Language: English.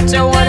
what you want.